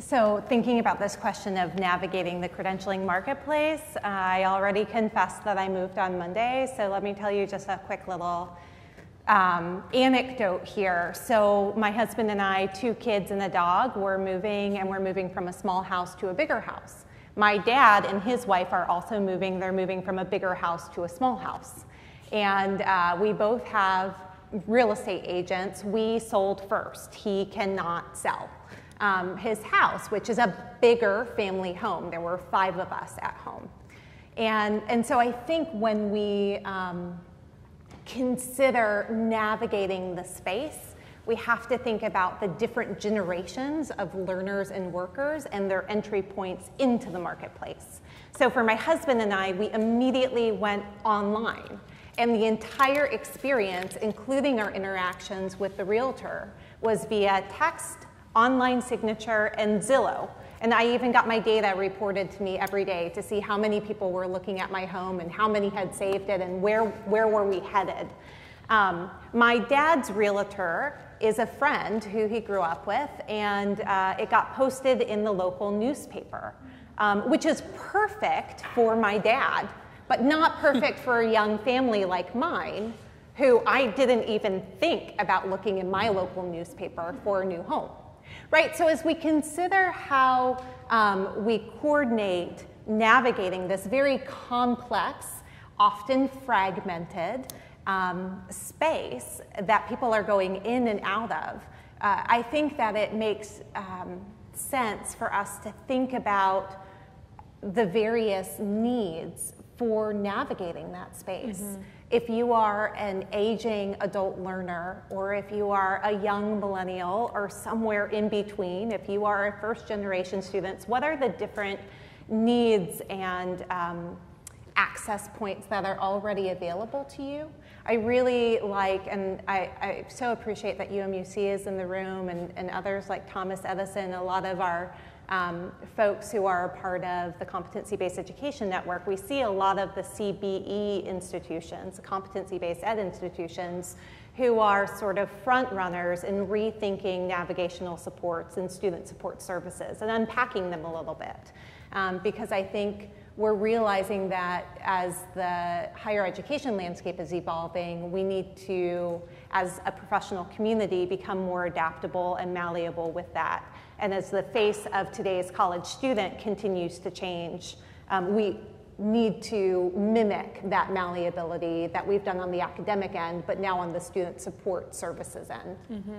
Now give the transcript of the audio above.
So, thinking about this question of navigating the credentialing marketplace, I already confessed that I moved on Monday. So, let me tell you just a quick little um, anecdote here. So, my husband and I, two kids and a dog, we're moving and we're moving from a small house to a bigger house. My dad and his wife are also moving, they're moving from a bigger house to a small house. And uh, we both have real estate agents. We sold first, he cannot sell um, his house, which is a bigger family home. There were five of us at home. And, and so I think when we um, consider navigating the space, we have to think about the different generations of learners and workers and their entry points into the marketplace. So for my husband and I, we immediately went online. And the entire experience, including our interactions with the realtor, was via text, online signature, and Zillow. And I even got my data reported to me every day to see how many people were looking at my home and how many had saved it and where, where were we headed. Um, my dad's realtor is a friend who he grew up with, and uh, it got posted in the local newspaper, um, which is perfect for my dad, but not perfect for a young family like mine, who I didn't even think about looking in my local newspaper for a new home. Right, so as we consider how um, we coordinate navigating this very complex, often fragmented um, space that people are going in and out of, uh, I think that it makes um, sense for us to think about the various needs for navigating that space. Mm-hmm. If you are an aging adult learner, or if you are a young millennial, or somewhere in between, if you are a first generation student, what are the different needs and um, access points that are already available to you? I really like, and I, I so appreciate that UMUC is in the room and, and others like Thomas Edison, a lot of our um, folks who are part of the Competency-Based Education Network, we see a lot of the CBE institutions, competency-based ed institutions, who are sort of front runners in rethinking navigational supports and student support services and unpacking them a little bit. Um, because I think we're realizing that as the higher education landscape is evolving, we need to, as a professional community, become more adaptable and malleable with that. And as the face of today's college student continues to change, um, we need to mimic that malleability that we've done on the academic end, but now on the student support services end. Mm -hmm.